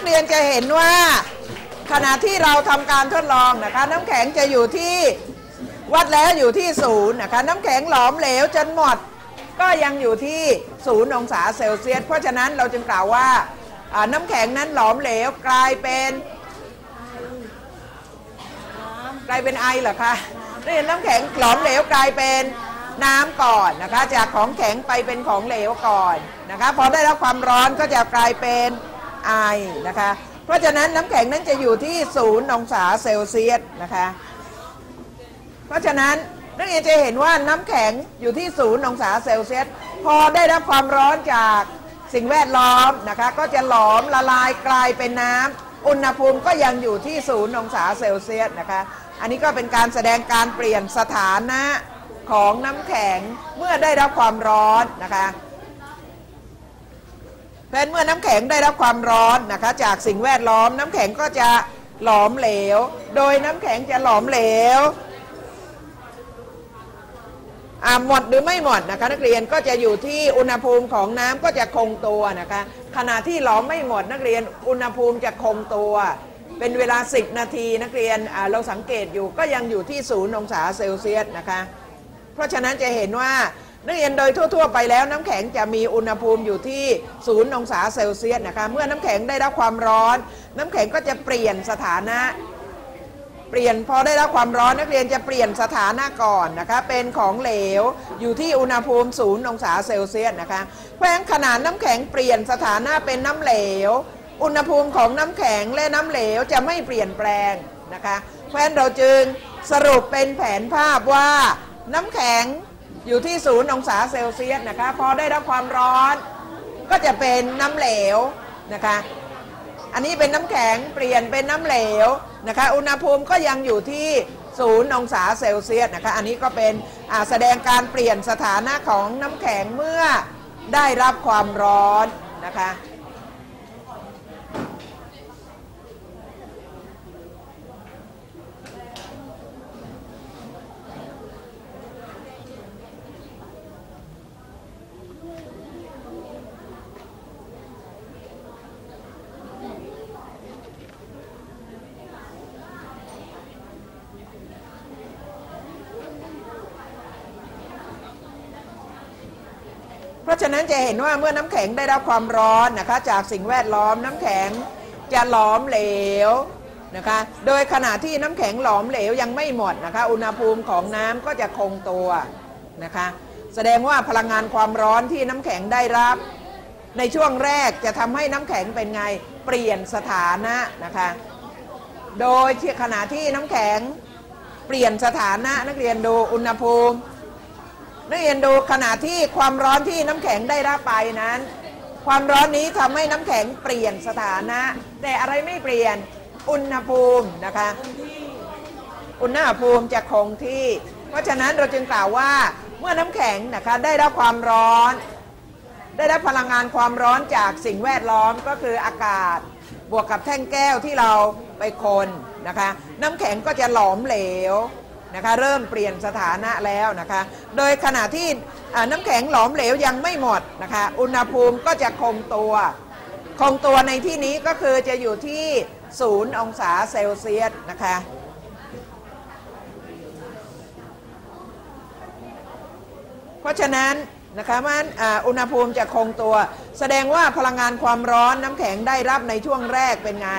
กเรียนจะเห็นว่า ขณะที่เราทำการทดลองนะคะน้ำแข็งจะอยู่ที่วัดแล้วอยู่ที่ศูนย์นะคะน้ำแข็งหลอมเหลวจนหมด ก็ยังอยู่ที่ศูนย์องศาเซลเซียส เพราะฉะนั้นเราจึงกล่าวว่าน้ำแข็งนั้นหลอมเหลวกลายเป็นกลายเป็นไอเหรอคะนี่น้ำแข็งหลอมเหลวกลายเป็นน้ำก่อนนะคะ จากของแข็งไปเป็นของเหลวก่อนนะคะพอได้รับความร้อนก็จะกลายเป็น ไอนะคะ เพราะฉะนั้นน้ำแข็งนั้นจะอยู่ที่ศูนย์องศาเซลเซียสนะคะ เพราะฉะนั้นนักเรียนจะเห็นว่าน้ำแข็งอยู่ที่ศูนย์องศาเซลเซียสพอได้รับความร้อนจากสิ่งแวดล้อมนะคะ ก็จะหลอมละลายกลายเป็นน้ำอุณหภูมิก็ยังอยู่ที่ศูนย์องศาเซลเซียสนะคะ อันนี้ก็เป็นการแสดงการเปลี่ยนสถานะของน้ำแข็งเมื่อได้รับความร้อนนะคะ เพราะฉะนั้นเมื่อน้ำแข็งได้รับความร้อนนะคะจากสิ่งแวดล้อม น้ำแข็งก็จะหลอมเหลว โดยน้ำแข็งจะหลอมเหลวอ่าหมดหรือไม่หมดนะคะนักเรียนก็จะอยู่ที่อุณหภูมิของน้ำก็จะคงตัวนะคะขณะที่หลอมไม่หมดนักเรียนอุณหภูมิจะคงตัว เป็นเวลา 10 นาทีนักเรียนอ่าเราสังเกตอยู่ก็ยังอยู่ที่ศูนย์องศาเซลเซียสนะคะ เพราะฉะนั้นจะเห็นว่า นักเรียนโดยทั่ว ๆ ไปแล้วน้ำแข็งจะมีอุณหภูมิอยู่ที่ศูนย์องศาเซลเซียสนะคะเมื่อน้ำแข็งได้รับความร้อน น้ำแข็งก็จะเปลี่ยนสถานะ เปลี่ยนพอได้รับความร้อนนักเรียนจะเปลี่ยนสถานะก่อนนะคะเป็นของเหลวอยู่ที่อุณหภูมิศูนย์องศาเซลเซียสนะคะเพราะฉะนั้นขนาดน้ำแข็งเปลี่ยนสถานะเป็นน้ำเหลว อุณหภูมิของน้ำแข็งและน้ำเหลวจะไม่เปลี่ยนแปลงนะคะเพราะฉะนั้นเราจึงสรุปเป็นแผนภาพว่าน้ำแข็ง อยู่ที่ศูนย์องศาเซลเซียสนะคะพอได้รับความร้อน ก็จะเป็นน้ำเหลวนะคะอันนี้เป็นน้ำแข็งเปลี่ยนเป็นน้ำเหลวนะคะอุณหภูมิก็ยังอยู่ที่ศูนย์องศาเซลเซียสนะคะอันนี้ก็เป็นแสดงการเปลี่ยนสถานะของน้ำแข็งเมื่อได้รับความร้อนนะคะ เพราะฉะนั้นจะเห็นว่าเมื่อน้ำแข็งได้รับความร้อนนะคะ จากสิ่งแวดล้อมน้ำแข็งจะหลอมเหลวนะคะ โดยขณะที่น้ำแข็งหลอมเหลวยังไม่หมดนะคะ อุณหภูมิของน้ำก็จะคงตัวนะคะ แสดงว่าพลังงานความร้อนที่น้ำแข็งได้รับ ในช่วงแรกจะทำให้น้ำแข็งเป็นไงเปลี่ยนสถานะนะคะ โดยขณะที่น้ำแข็งเปลี่ยนสถานะนักเรียนดูอุณหภูมิ นักเรียนดูขณะที่ความร้อนที่น้ำแข็งได้รับไปนั้น ความร้อนนี้ทำให้น้ำแข็งเปลี่ยนสถานะ แต่อะไรไม่เปลี่ยนอุณหภูมินะคะ อุณหภูมิจะคงที่ เพราะฉะนั้นเราจึงกล่าวว่าเมื่อน้ำแข็งนะคะได้รับความร้อน ได้รับพลังงานความร้อนจากสิ่งแวดล้อมก็คืออากาศ บวกกับแท่งแก้วที่เราไปคนนะคะ น้ำแข็งก็จะหลอมเหลว นะคะเริ่มเปลี่ยนสถานะแล้วนะคะโดยขณะที่น้ำแข็งหลอมเหลวยังไม่หมดนะคะอุณหภูมิก็จะคงตัว คงตัวในที่นี้ก็คือจะอยู่ที่ศูนย์องศาเซลเซียสนะคะเพราะฉะนั้นนะคะมันอ่าอุณหภูมิจะคงตัว แสดงว่าพลังงานความร้อนน้ำแข็งได้รับในช่วงแรกเป็นไง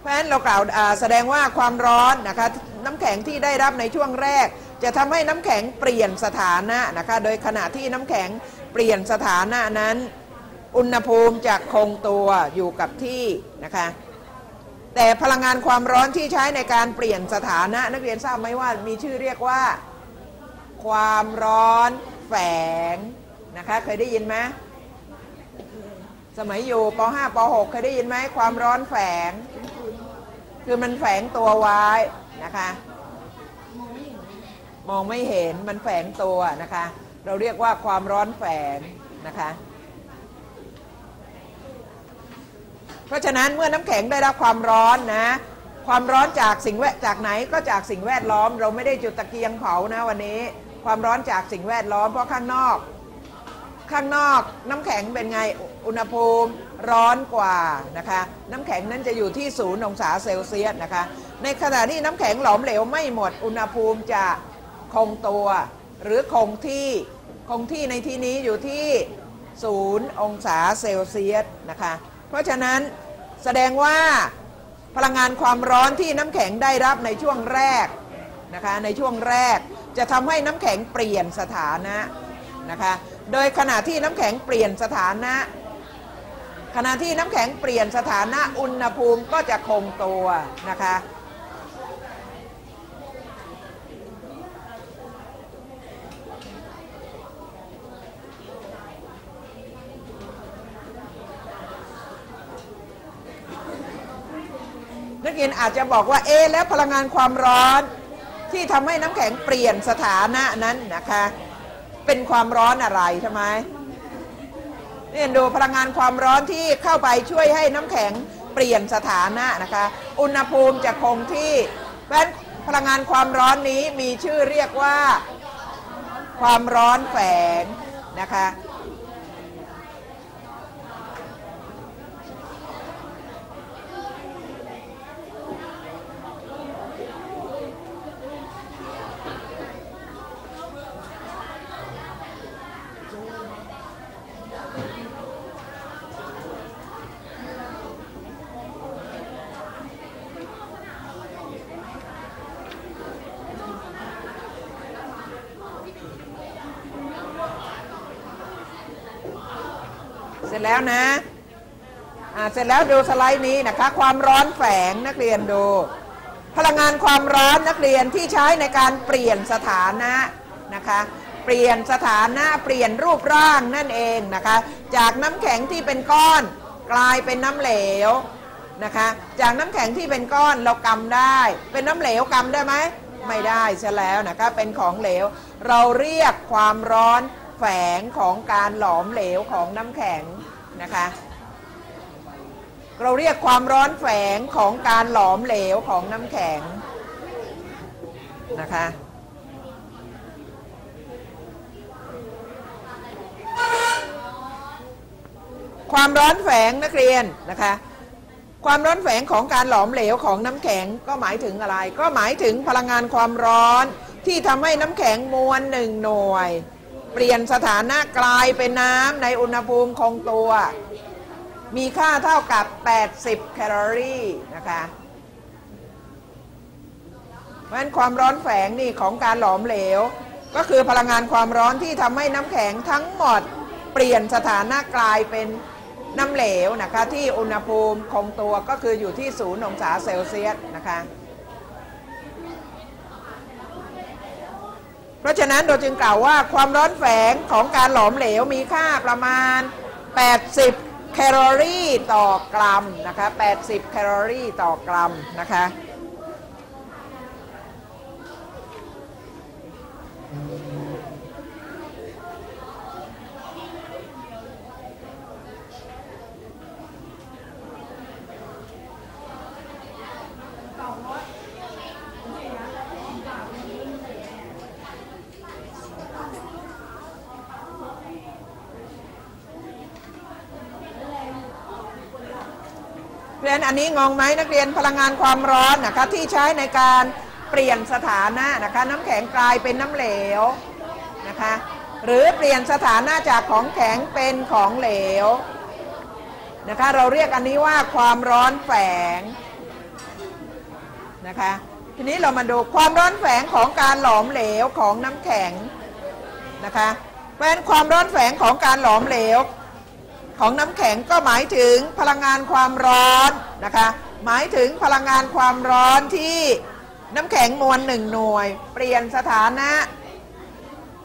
เพราะฉะนั้นเรากล่าวแสดงว่าความร้อนนะคะ น้ำแข็งที่ได้รับในช่วงแรก จะทำให้น้ำแข็งเปลี่ยนสถานะนะคะ โดยขณะที่น้ำแข็งเปลี่ยนสถานะนั้น อุณหภูมิจะคงตัวอยู่กับที่นะคะ แต่พลังงานความร้อนที่ใช้ในการเปลี่ยนสถานะ นักเรียนทราบไหมว่ามีชื่อเรียกว่า ความร้อนแฝงนะคะ เคยได้ยินไหมสมัยอยู่ป .5 ป .6 เคยได้ยินไหมความร้อนแฝง คือมันแฝงตัวไว้ นะคะ มองไม่เห็นมันแฝงตัวนะคะ เราเรียกว่าความร้อนแฝงนะคะ เพราะฉะนั้นเมื่อน้ำแข็งได้รับความร้อนนะ ความร้อนจากสิ่งแวดจากไหนก็จากสิ่งแวดล้อม เราไม่ได้จุดตะเกียงเผานะวันนี้ ความร้อนจากสิ่งแวดล้อมเพราะข้างนอกข้างนอกน้ำแข็งเป็นไงอุณหภูมิร้อนกว่านะคะ น้ำแข็งนั้นจะอยู่ที่ศูนย์องศาเซลเซียสนะคะ ในขณะที่น้ำแข็งหลอมเหลวไม่หมดอุณหภูมิจะคงตัว หรือคงที่คงที่ในที่นี้อยู่ที่ศูนย์องศาเซลเซียสนะคะ เพราะฉะนั้นแสดงว่าพลังงานความร้อนที่น้ำแข็งได้รับในช่วงแรกนะคะในช่วงแรกจะทำให้น้ำแข็งเปลี่ยนสถานะนะคะโดยขณะที่น้ำแข็งเปลี่ยนสถานะ ขณะที่น้ำแข็งเปลี่ยนสถานะอุณหภูมิก็จะคงตัวนะคะ นักเรียนอาจจะบอกว่าเอะแล้วพลังงานความร้อน ที่ทำให้น้ำแข็งเปลี่ยนสถานะนั้นนะคะ เป็นความร้อนอะไรใช่ไหมนี่ดูพลังงานความร้อนที่เข้าไปช่วยให้น้ำแข็งเปลี่ยนสถานะนะคะ อุณหภูมิจะคงที่เพราะฉะนั้นพลังงานความร้อนนี้มีชื่อเรียกว่า ความร้อนแฝงนะคะ เสร็จแล้วนะอ่าเสร็จแล้วดูสไลด์นี้นะคะ ความร้อนแฝงนักเรียนดู พลังงานความร้อนนักเรียนที่ใช้ในการเปลี่ยนสถานะนะคะ เปลี่ยนสถานะเปลี่ยนรูปร่างนั่นเองนะคะ จากน้ำแข็งที่เป็นก้อน กลายเป็นน้ำเหลวนะคะ จากน้ำแข็งที่เป็นก้อนเรากำได้ เป็นน้ำเหลวกำได้ไหมไม่ได้ใช่แล้วนะคะเป็นของเหลว เราเรียกความร้อน แฝงของการหลอมเหลวของน้ำแข็งนะคะ เราเรียกความร้อนแฝงของการหลอมเหลวของน้ำแข็งนะคะความร้อนแฝงนักเรียนนะคะ ความร้อนแฝงของการหลอมเหลวของน้ำแข็งก็หมายถึงอะไร ก็หมายถึงพลังงานความร้อนที่ทำให้น้ำแข็งมวลหนึ่งหน่วย ปลี่ยนสถานะกลายเป็นน้ำในอุณหภูมิคงตัว มีค่าเท่ากับ 80 แคลอรี่นะคะเพราะฉะนั้นความร้อนแฝงนี่ของการหลอมเหลว ก็คือพลังงานความร้อนที่ทำให้น้ำแข็งทั้งหมดเปลี่ยนสถานะกลายเป็นน้ำเหลวนะคะที่อุณหภูมิคงตัวก็คืออยู่ที่ศูนย์องศาเซลเซียสนะคะ เพ ราะฉะนั้นเราจึงกล่าวว่าความร้อนแฝงของการหลอมเหลวมีค่าประมาณ 80 แคลอรี่ต่อกรัมนะคะ 80 แคลอรี่ต่อกรัมนะคะ ราะฉะนั้นอันนี้งงไหมนักเรียนพลังงานความร้อนนะคะที่ใช้ในการเปลี่ยนสถานะนะคะน้ำแข็งกลายเป็นน้ำเหลวนะคะหรือเปลี่ยนสถานะจากของแข็งเป็นของเหลวนะคะเราเรียกอันนี้ว่าความร้อนแฝงนะคะทีนี้เรามาดูความร้อนแฝงของการหลอมเหลวของน้ำแข็งนะคะเพราะฉะนั้นความร้อนแฝงของการหลอมเหลว ของน้ำแข็งก็หมายถึงพลังงานความร้อนนะคะ หมายถึงพลังงานความร้อนที่น้ำแข็งมวลหนึ่งหน่วย เปลี่ยนสถานะ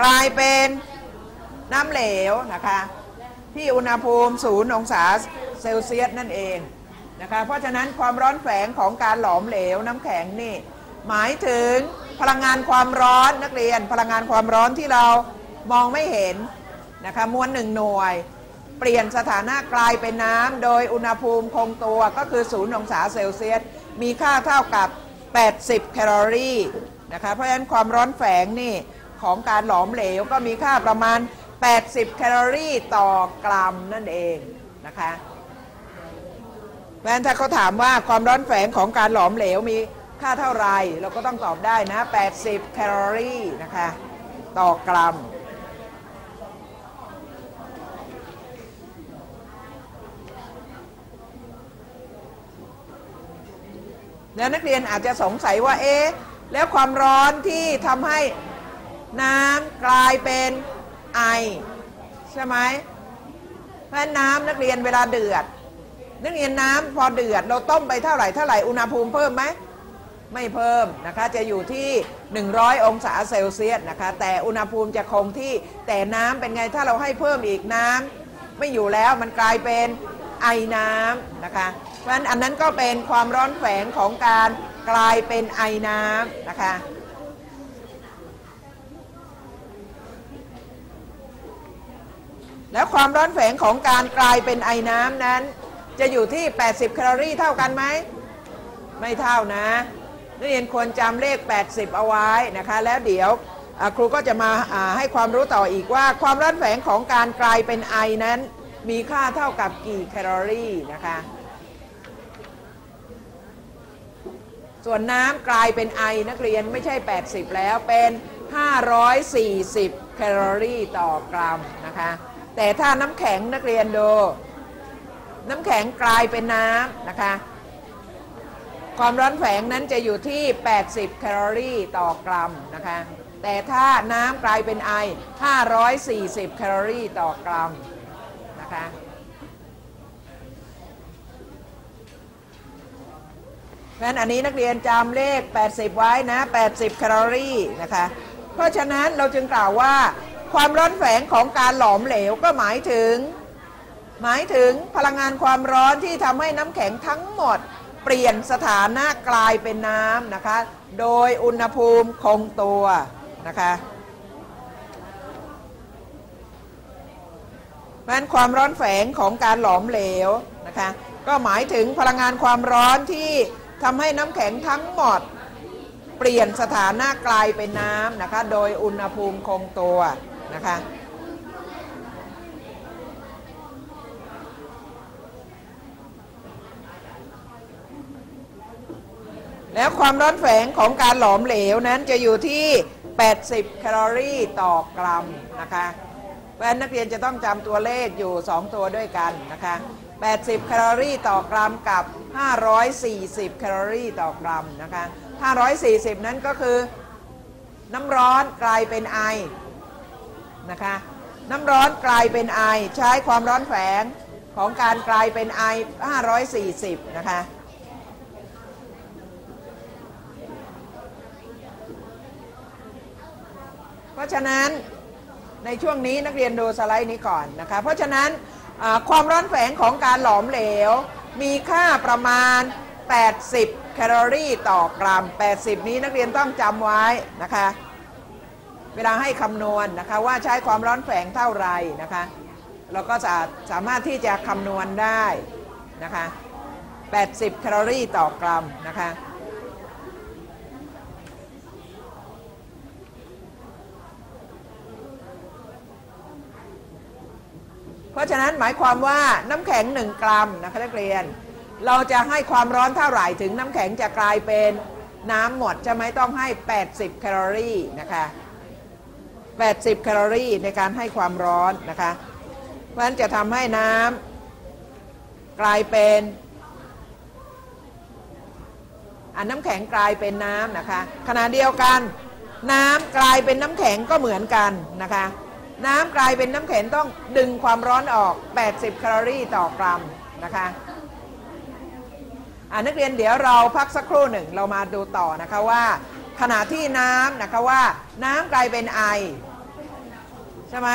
กลายเป็นน้ำเหลวนะคะ ที่อุณหภูมิศูนย์องศาเซลเซียสนั่นเองนะคะเพราะฉะนั้นความร้อนแฝงของการหลอมเหลวน้ำแข็งนี่ หมายถึงพลังงานความร้อนนักเรียน พลังงานความร้อนที่เรามองไม่เห็นนะคะมวลหนึ่งหน่วย เปลี่ยนสถานะกลายเป็นน้ำโดยอุณหภูมิคงตัวก็คือ0องศาเซลเซียส มีค่าเท่ากับ 80 แคลอรี่นะคะเพราะฉะนั้นความร้อนแฝงนี่ของการหลอมเหลวก็มีค่าประมาณ 80 แคลอรี่ต่อกรัมนั่นเองนะคะเพราะฉะนั้นถ้าเขาถามว่าความร้อนแฝงของการหลอมเหลวมีค่าเท่าไรเราก็ต้องตอบได้นะ 80 แคลอรี่นะคะต่อกรัม แล้วนักเรียนอาจจะสงสัยว่าเอ๊ะแล้วความร้อนที่ทำให้น้ำกลายเป็นไอใช่ไหมเพราะน้ำนักเรียนเวลาเดือด นักเรียนน้ำพอเดือดเราต้มไปเท่าไหร่เท่าไหร่อุณหภูมิเพิ่มไหมไม่เพิ่มนะคะจะอยู่ที่ 100 องศาเซลเซียสนะคะแต่อุณหภูมิจะคงที่แต่น้ำเป็นไงถ้าเราให้เพิ่มอีกน้ำไม่อยู่แล้วมันกลายเป็น ไอน้ำนะคะเพราะฉะนั้นอันนั้นก็เป็นความร้อนแฝงของการกลายเป็นไอน้ำนะคะแล้วความร้อนแฝงของการกลายเป็นไอน้ำนั้น จะอยู่ที่ 80 แคลอรี่เท่ากันไหม ไม่เท่านะนักเรียนควรจำเลข 80 เอาไว้นะคะ แล้วเดี๋ยวครูก็จะมาอ่าให้ความรู้ต่ออีกว่า ความร้อนแฝงของการกลายเป็นไอนั้น มีค่าเท่ากับกี่แคลอรี่นะคะ ส่วนน้ำกลายเป็นไอนักเรียนไม่ใช่ 80 แล้วเป็น 540 แคลอรี่ต่อกรัมนะคะ แต่ถ้าน้ำแข็งนักเรียนดู น้ำแข็งกลายเป็นน้ำนะคะ ความร้อนแฝงนั้นจะอยู่ที่ 80 แคลอรี่ต่อกรัมนะคะแต่ถ้าน้ำกลายเป็นไอ 540 แคลอรี่ต่อกรัม นะคะเพราะฉะนั้นอันนี้นักเรียนจำเลข 80 ไว้นะ 80 แคลอรี่นะคะ เพราะฉะนั้นเราจึงกล่าวว่า ความร้อนแฝงของการหลอมเหลวก็หมายถึง หมายถึงพลังงานความร้อนที่ทำให้น้ำแข็งทั้งหมด เปลี่ยนสถานะกลายเป็นน้ำนะคะ โดยอุณหภูมิคงตัวนะคะ เพราะฉะนั้นความร้อนแฝงของการหลอมเหลวนะคะก็หมายถึงพลังงานความร้อนที่ทำให้น้ำแข็งทั้งหมด เปลี่ยนสถานะกลายเป็นน้ำนะคะโดยอุณหภูมิคงตัวนะคะแล้วความร้อนแฝงของการหลอมเหลวนั้นจะอยู่ที่ 80 แคลอรี่ต่อกรัมนะคะ เพราะฉะนั้นนักเรียนจะต้องจำตัวเลขอยู่ 2 ตัวด้วยกันนะคะ 80 แคลอรี่ต่อกรัมกับ 540 แคลอรี่ต่อกรัมนะคะ 540 นั้นก็คือน้ำร้อนกลายเป็นไอนะคะน้ำร้อนกลายเป็นไอใช้ความร้อนแฝงของการกลายเป็นไอ540 นะคะเพราะฉะนั้น ในช่วงนี้นักเรียนดูสไลด์นี้ก่อนนะคะ เพราะฉะนั้นความร้อนแฝงของการหลอมเหลว มีค่าประมาณ 80 แคลอรี่ต่อกรัม 80 นี้นักเรียนต้องจำไว้นะคะ เวลาให้คำนวณนะคะว่าใช้ความร้อนแฝงเท่าไหรนะคะเราก็จะสามารถที่จะคำนวณได้นะคะ 80 แคลอรี่ต่อกรัมนะคะ เพราะฉะนั้นหมายความว่าน้ำแข็ง 1 กรัมนะคะนักเรียน เราจะให้ความร้อนเท่าไหร่ถึงน้ำแข็งจะกลายเป็นน้ำหมดจะไม่ต้องให้ 80 แคลอรี่นะคะ 80 แคลอรี่ในการให้ความร้อนนะคะ เพราะฉะนั้นจะทำให้น้ำกลายเป็นอันน้ำแข็งกลายเป็นน้ำนะคะ ขณะเดียวกัน น้ำกลายเป็นน้ำแข็งก็เหมือนกันนะคะ น้ำกลายเป็นน้ำแข็งต้องดึงความร้อนออก 80 แคลอรี่ต่อกรัมนะคะอ่านักเรียนเดี๋ยวเราพักสักครู่หนึ่งเรามาดูต่อนะคะว่า ขณะที่น้ำนะคะว่าน้ำกลายเป็นไอใช่ไหม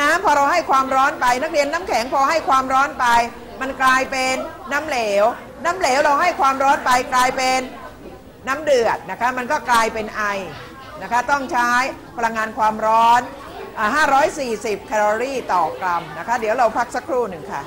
น้ำพอเราให้ความร้อนไป นักเรียนน้ำแข็งพอให้ความร้อนไป มันกลายเป็นน้ำเหลว น้ำเหลวเราให้ความร้อนไปกลายเป็นน้ำเดือดนะคะมันก็กลายเป็นไอนะคะต้องใช้พลังงานความร้อน 540 แคลอรี่ต่อกรัมนะคะ เดี๋ยวเราพักสักครู่หนึ่งค่ะ